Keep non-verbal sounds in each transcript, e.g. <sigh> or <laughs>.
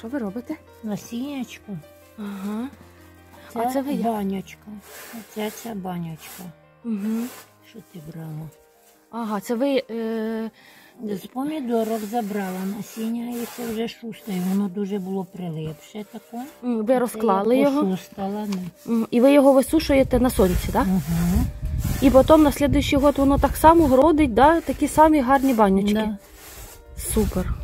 Що ви робите? Насіннячко. Ага. Це, А це ви банячка. Оце ця банячка. Угу. Що ти брала? Ага, це ви. Е... З помідорок забрала насіння і це вже шусте. І воно дуже було прилипше таке. Ви розклали його. Пошустала. І ви його висушуєте на сонці, так? Угу. І потім на слідуючий год воно так само городить, да? такі самі гарні банячки. Да. Супер.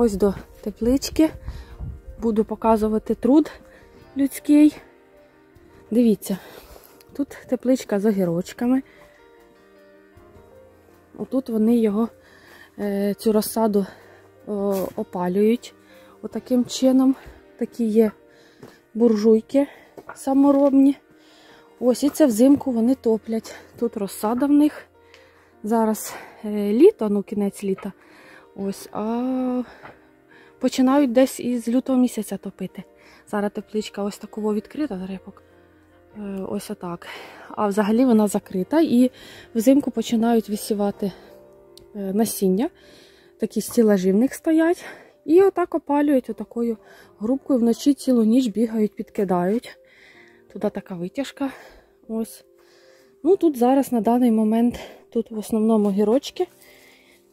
Ось до теплички. Буду показувати труд людський. Дивіться, тут тепличка з огірочками. Отут вони його, е, цю розсаду опалюють. Отаким чином. Такі є буржуйки саморобні. Ось і це взимку вони топлять. Тут розсада в них. Зараз е, літо, ну кінець літа. Ось, а починають десь із лютого місяця топити. Зараз тепличка ось такого відкрита, я Е, ось отак. А взагалі вона закрита і взимку починають висівати е, насіння. Такі стілажі в них стоять. І отак опалюють отакою грубкою. Вночі цілу ніч бігають, підкидають. Туди така витяжка. Ось. Ну, тут зараз на даний момент тут в основному гірочки.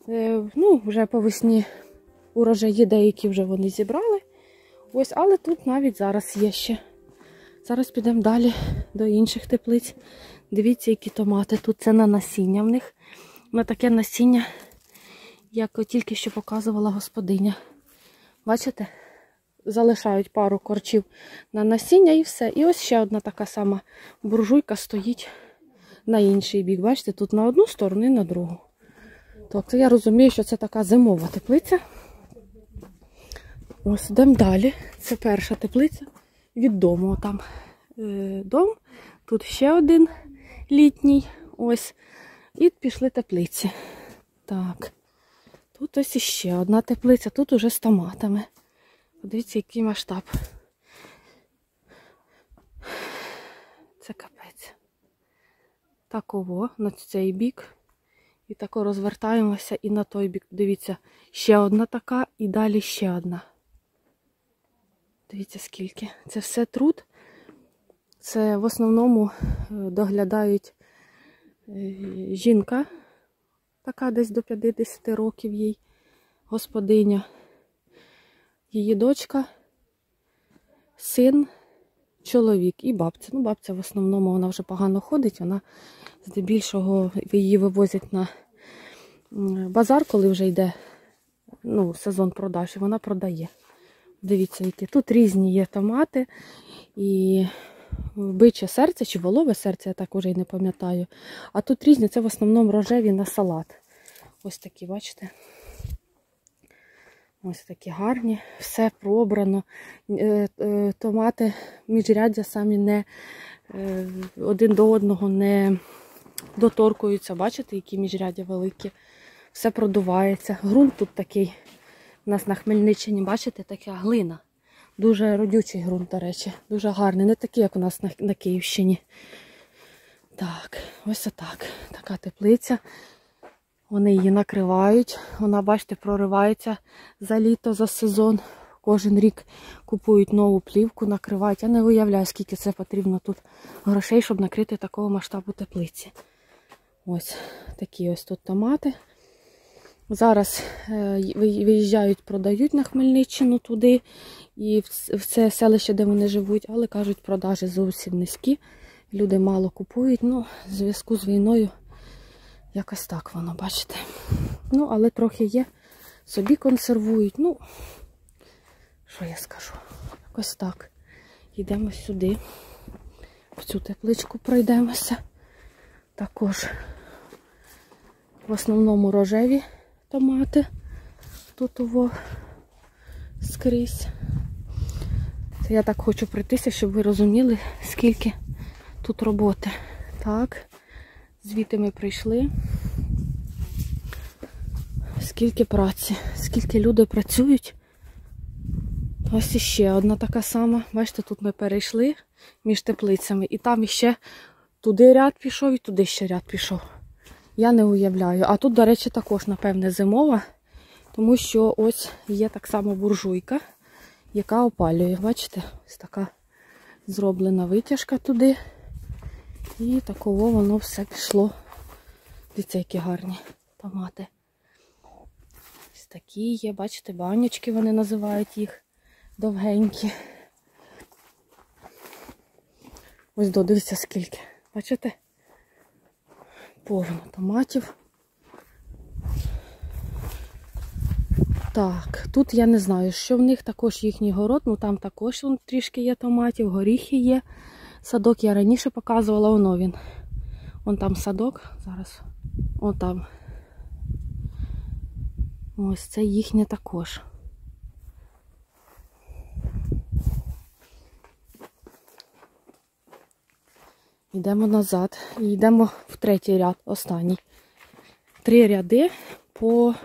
Е, ну, вже по весні урожаї деякі вже вони зібрали. Ось, але тут навіть зараз є ще. Зараз підемо далі до інших теплиць. Дивіться, які томати. Тут це на насіння в них. На таке насіння, як тільки що показувала господиня. Бачите? Залишають пару корчів на насіння і все. І ось ще одна така сама буржуйка стоїть на інший бік. Бачите, тут на одну сторону і на другу. Тобто я розумію, що це така зимова теплиця. Ось йдемо далі. Це перша теплиця від дому. Там е, дом, тут ще один літній. Ось. І пішли теплиці. Так. Тут ось іще одна теплиця, тут уже з томатами. Подивіться, який масштаб. Це капець. Таково на цей бік. І тако розвертаємося і на той бік. Дивіться, ще одна така і далі ще одна. Дивіться, скільки. Це все труд. Це в основному е, доглядають е, жінка, така десь до 50 років їй, господиня, її дочка, син, чоловік і бабця. Ну, бабця в основному вона вже погано ходить, вона здебільшого її вивозять на базар, коли вже йде ну, сезон продаж, і вона продає. Дивіться, які тут різні є томати і биче серце чи волове серце, я так уже й не пам'ятаю. А тут різні, це в основному рожеві на салат. Ось такі, бачите? Ось такі гарні, все пробрано. Е, е, Томати міжряддя самі не е, один до одного не доторкуються. Бачите, які міжряддя великі. Все продувається. Грунт тут такий. У нас на Хмельниччині, бачите, така глина. Дуже родючий ґрунт, до речі. Дуже гарний. Не такий, як у нас на, на Київщині. Так, ось отак. Така теплиця. Вони її накривають. Вона, бачите, проривається за літо, за сезон. Кожен рік купують нову плівку, накривають. Я не уявляю, скільки це потрібно тут грошей, щоб накрити такого масштабу теплиці. Ось такі ось тут томати. Зараз е, виїжджають, продають на Хмельниччину туди і в це селище, де вони живуть, але кажуть, продажі зовсім низькі. Люди мало купують. Ну, в зв'язку з війною якось так воно, бачите. Ну, але трохи є. Собі консервують. Ну, що я скажу? Якось так. Йдемо сюди. В цю тепличку пройдемося. Також в основному рожеві томати. Тут ово скрізь. Це я так хочу прийтися, щоб ви розуміли, скільки тут роботи. Так, звідти ми прийшли. Скільки праці, скільки люди працюють. Ось іще одна така сама. Бачите, тут ми перейшли між теплицями. І там іще туди ряд пішов і туди ще ряд пішов. Я не уявляю. А тут, до речі, також, напевне, зимова. Тому що ось є так само буржуйка, яка опалює. Бачите, ось така зроблена витяжка туди. І такого воно все пішло. Дивіться, які гарні томати. Ось такі є, бачите, банячки вони називають їх довгенькі. Ось додивіться скільки. Бачите? Повно томатів. Так, тут я не знаю, що в них також їхній город, ну там також трішки є томатів, горіхи є. Садок я раніше показувала, воно він. Вон там садок, зараз. Вон там. Ось це їхнє також. Йдемо назад і йдемо в третій ряд, останній. Три ряди по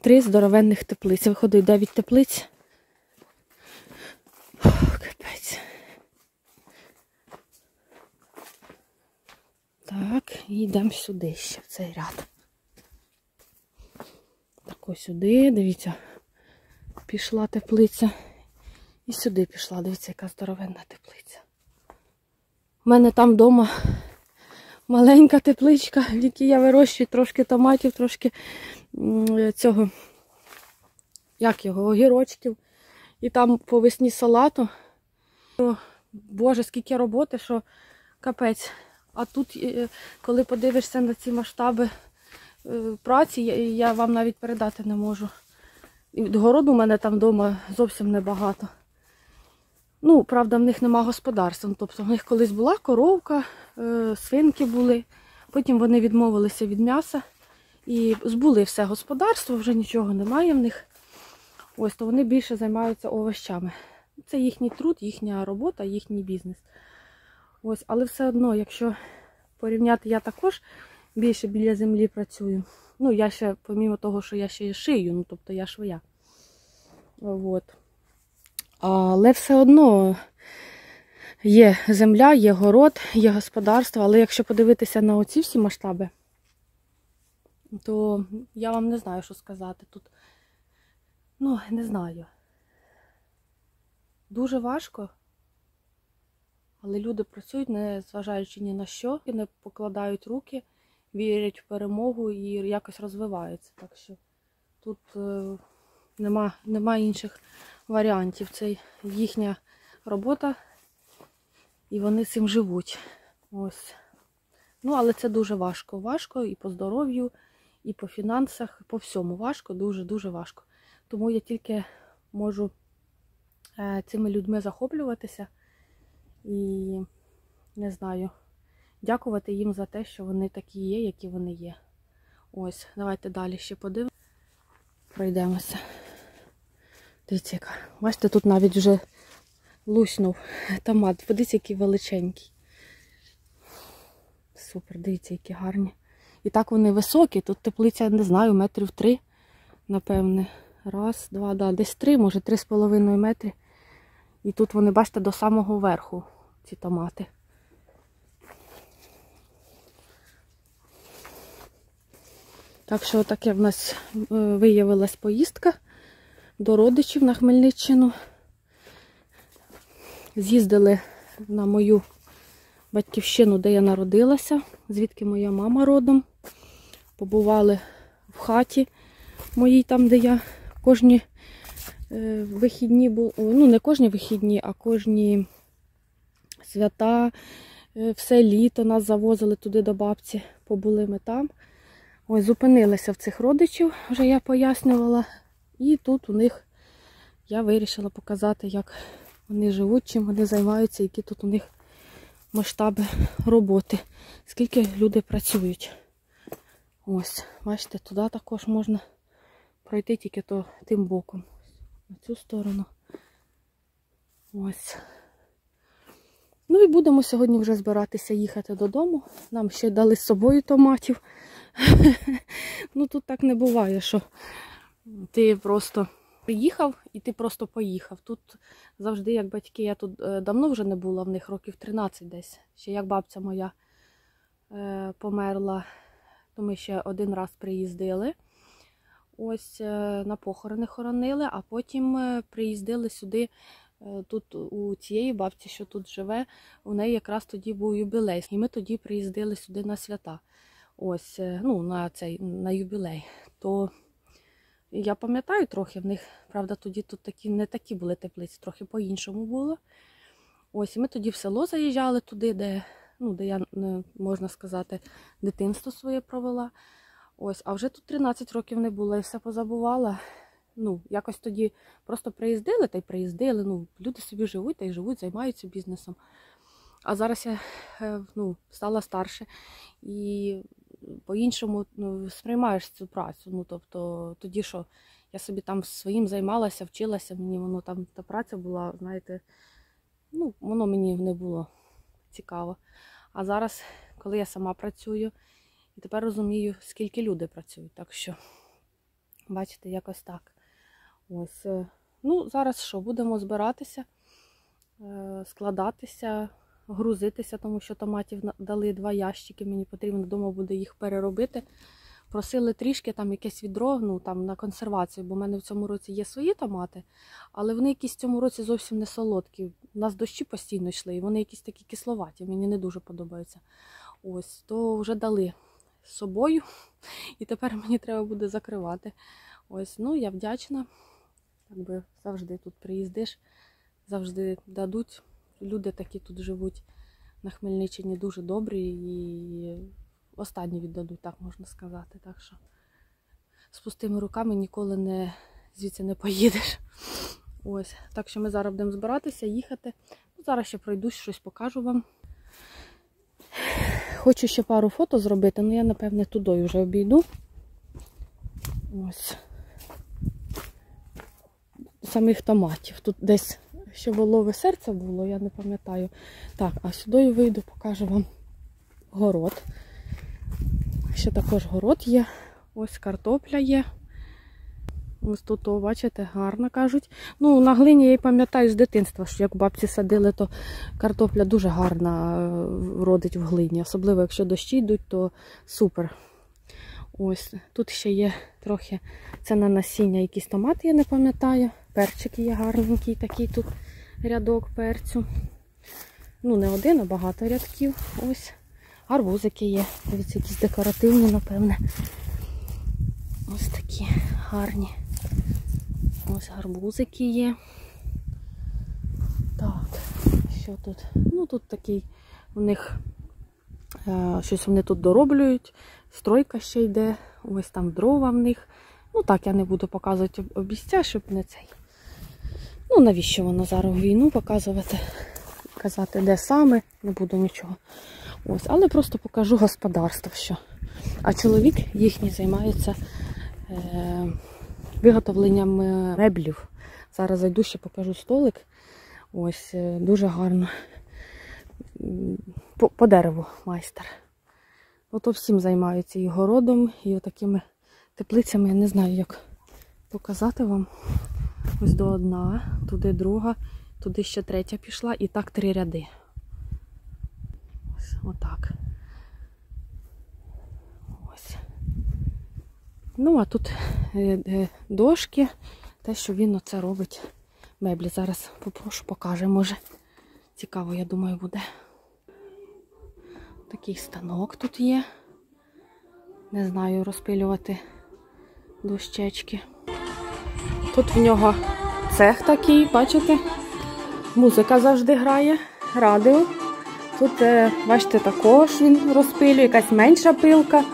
три здоровенних теплиць. Виходить 9 теплиць. Фух, Капець. Так, і йдемо сюди ще в цей ряд. Так ось сюди, дивіться, пішла теплиця. І сюди пішла, дивіться, яка здоровенна теплиця. У мене там вдома маленька тепличка, в якій я вирощую трошки томатів, трошки цього, як його, огірочків. І там по весні салату. О, Боже, скільки роботи, що капець. А тут, е, коли подивишся на ці масштаби е, праці, я, вам навіть передати не можу. І Городу у мене там вдома зовсім небагато. Ну, правда, в них нема господарства. Ну, Тобто в них колись була коровка, е, свинки були. Потім вони відмовилися від м'яса і збули все господарство, вже нічого немає в них. Ось, то вони більше займаються овощами. Це їхній труд, їхня робота, їхній бізнес. Ось, але все одно, якщо порівняти, я також більше біля землі працюю. Ну, я ще, помімо того, що я ще й шию, ну тобто я швея. От. Але все одно є земля, є город, є господарство. Але якщо подивитися на оці всі масштаби, то я вам не знаю, що сказати тут. Ну, не знаю. Дуже важко. Але люди працюють, не зважаючи ні на що, і не покладають руки, вірять в перемогу і якось розвиваються. Так що тут е, нема, нема інших варіантів. Це їхня робота, і вони цим живуть. Ось. Ну, але це дуже важко. Важко і по здоров'ю, і по фінансах, і по всьому важко, дуже-дуже важко. Тому я тільки можу е, цими людьми захоплюватися і не знаю, дякувати їм за те, що вони такі є, які вони є. Ось, давайте далі ще подивимося. Пройдемося. Дивіться, яка. Бачите, тут навіть вже луснув томат. Подивіться, який величенький. Супер, дивіться, які гарні. І так вони високі. Тут теплиця, не знаю, метрів три, напевне. Раз, два, да, десь три, може, три з половиною метри. І тут вони, бачите, до самого верху ці томати. Так що таке в нас е, виявилась поїздка до родичів на Хмельниччину. З'їздили на мою батьківщину, де я народилася, звідки моя мама родом. Побували в хаті моїй, там, де я кожні вихідні були, ну не кожні вихідні, а кожні свята, е, все літо нас завозили туди до бабці, побули ми там. Ось, зупинилися в цих родичів, вже я пояснювала. І тут у них я вирішила показати, як вони живуть, чим вони займаються, які тут у них масштаби роботи, скільки люди працюють. Ось, бачите, туди також можна пройти тільки то тим боком. На цю сторону. Ось. Ну і будемо сьогодні вже збиратися їхати додому. Нам ще дали з собою томатів. <laughs> ну тут так не буває, що ти просто приїхав і ти просто поїхав. Тут завжди, як батьки, я тут е, давно вже не була, в них років 13 десь. Ще як бабця моя е, померла, то ми ще один раз приїздили. Ось е, на похорони хоронили, а потім е, приїздили сюди. е, Тут у цієї бабці, що тут живе, у неї якраз тоді був юбілей. І ми тоді приїздили сюди на свята. Ось, ну, на цей на юбілей. То я пам'ятаю трохи в них, правда, тоді тут такі не такі були теплиці, трохи по-іншому було. Ось, і ми тоді в село заїжджали туди, де, ну, де я, можна сказати, дитинство своє провела. Ось, а вже тут 13 років не було і все позабувала. Ну, якось тоді просто приїздили та й приїздили. Ну, люди собі живуть та й живуть, займаються бізнесом. А зараз я е, ну, стала старше і по-іншому ну, сприймаєш цю працю. Ну, тобто, тоді що я собі там своїм займалася, вчилася, мені воно там та праця була, знаєте, ну, воно мені не було цікаво. А зараз, коли я сама працюю, і тепер розумію, скільки люди працюють. Так що, бачите, якось так. Ось. е, Ну, зараз що, будемо збиратися, е, складатися, грузитися, тому що томатів дали два ящики, мені потрібно вдома буде їх переробити. Просили трішки там якесь відро ну, там, на консервацію, бо в мене в цьому році є свої томати, але вони якісь в цьому році зовсім не солодкі. У нас дощі постійно йшли, і вони якісь такі кисловаті, мені не дуже подобаються. Ось, то вже дали собою, і тепер мені треба буде закривати. Ось, ну я вдячна. Якби завжди тут приїздиш, завжди дадуть. Люди такі тут живуть на Хмельниччині дуже добрі і останні віддадуть, так можна сказати. Так що з пустими руками ніколи не звідси не поїдеш. Ось, так що ми зараз будемо збиратися, їхати. Ну, зараз ще пройдусь, щось покажу вам. Хочу ще пару фото зробити, але я, напевне, туди вже обійду. Ось. Самих томатів. Тут десь ще волове серце було, я не пам'ятаю. Так, а сюди вийду, покажу вам город. Ще також город є. Ось картопля є. Ось тут, о, бачите, гарно кажуть. Ну, на глині я й пам'ятаю з дитинства, що як бабці садили, то картопля дуже гарна е, родить в глині. Особливо, якщо дощі йдуть, то супер. Ось тут ще є трохи це на насіння якісь томати, я не пам'ятаю. Перчик є гарненький, такий тут рядок перцю. Ну, не один, а багато рядків. Ось. Гарбузики є. Дивіться, якісь декоративні, напевне. Ось такі гарні. Ось гарбузики є. Так, що тут? Ну, тут такий у них е, щось вони тут дороблюють. Стройка ще йде. Ось там дрова в них. Ну так, я не буду показувати об- обіця, щоб не цей. Ну, навіщо воно зараз війну показувати? Казати, де саме, не буду нічого. Ось, але просто покажу господарство, що. А чоловік їхній займається е, виготовленням меблів. Зараз зайду ще покажу столик. Ось, е, дуже гарно. По, по дереву майстер. Ото всім займаються і городом, і такими теплицями. Я не знаю, як показати вам. Ось до одна, туди друга, туди ще третя пішла, і так три ряди. Ось отак. Ось. Ну, а тут дошки, те, що він оце робить меблі. Зараз попрошу, покаже, може. Цікаво, я думаю, буде. Такий станок тут є. Не знаю, розпилювати дощечки. Тут в нього цех такий, бачите? Музика завжди грає, радіо. Тут, е, бачите, також він розпилює, якась менша пилка.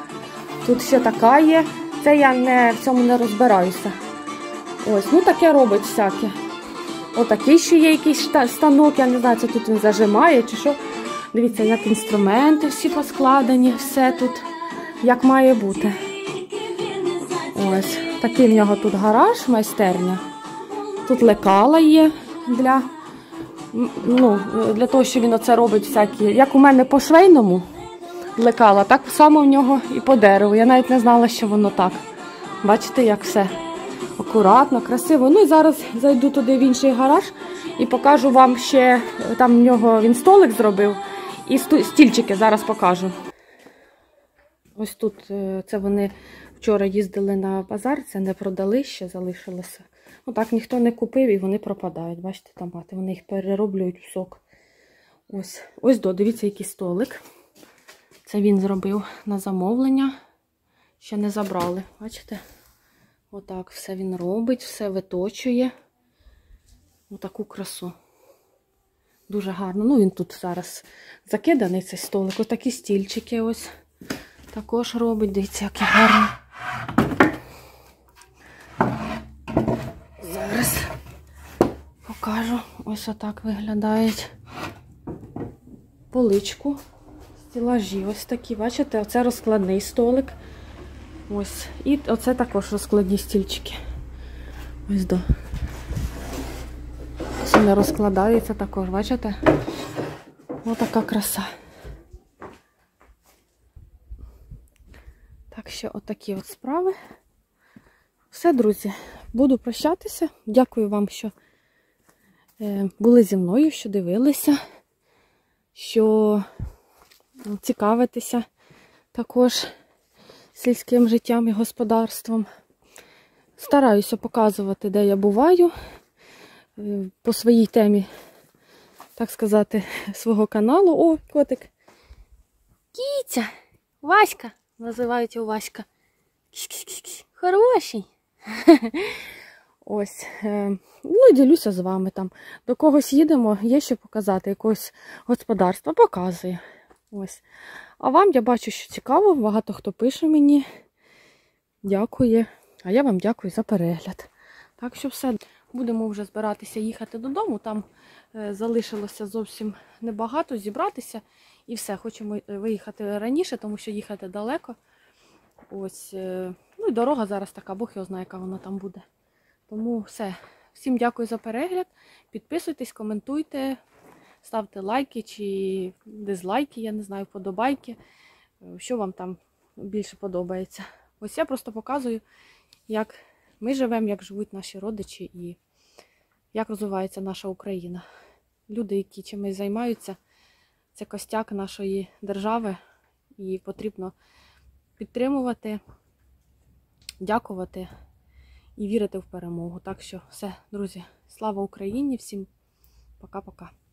Тут ще така є. Це я не, в цьому не розбираюся. Ось, ну таке робить всяке. Отакий ще є якийсь станок, я не знаю, це тут він зажимає чи що. Дивіться, як інструменти всі поскладені, все тут як має бути. Ось, такий в нього тут гараж, майстерня. Тут лекала є для, ну, для того, що він оце робить всякі. Як у мене по швейному лекала, так само в нього і по дереву. Я навіть не знала, що воно так. Бачите, як все акуратно, красиво. Ну і зараз зайду туди в інший гараж і покажу вам ще, е, там в нього він столик зробив і стільчики зараз покажу. Ось тут е, це вони вчора їздили на базар, це не продали, ще залишилося. Ну так ніхто не купив і вони пропадають. Бачите, томати. Вони їх перероблюють в сок. Ось, ось до, дивіться, який столик. Це він зробив на замовлення. Ще не забрали. Бачите? Отак все він робить, все виточує. Отаку красу. Дуже гарно. Ну, він тут зараз закиданий цей столик. Ось такі стільчики ось також робить. Дивіться, який гарний. Зараз покажу. Ось отак виглядають. Поличку. Стілажі ось такі, бачите, оце розкладний столик. Ось. І оце також розкладні стільчики. Ось до. Ось вони розкладаються також, бачите? Ось така краса. Так що отакі от справи. Все, друзі, буду прощатися. Дякую вам, що е, були зі мною, що дивилися, що цікавитеся також сільським життям і господарством. Стараюся показувати, де я буваю е, по своїй темі, так сказати, свого каналу. О, котик. Кіця! Васька! Називають його Васька. Хороший. <laughs> Ось. е, Ну, ділюся з вами там. До когось їдемо, є що показати, якогось господарства, показую. Ось. А вам я бачу, що цікаво, багато хто пише мені. Дякує. А я вам дякую за перегляд. Так що все, будемо вже збиратися їхати додому. Там е, залишилося зовсім небагато зібратися. І все, хочемо е, виїхати раніше, тому що їхати далеко. Ось, е, ну і дорога зараз така, Бог його знає, яка вона там буде. Тому все. Всім дякую за перегляд. Підписуйтесь, коментуйте, ставте лайки чи дизлайки, я не знаю, вподобайки. Е, Що вам там більше подобається. Ось я просто показую, як ми живемо, як живуть наші родичі і як розвивається наша Україна. Люди, які чимось займаються, це костяк нашої держави, і потрібно підтримувати, дякувати і вірити в перемогу. Так що все, друзі, слава Україні! Всім пока-пока.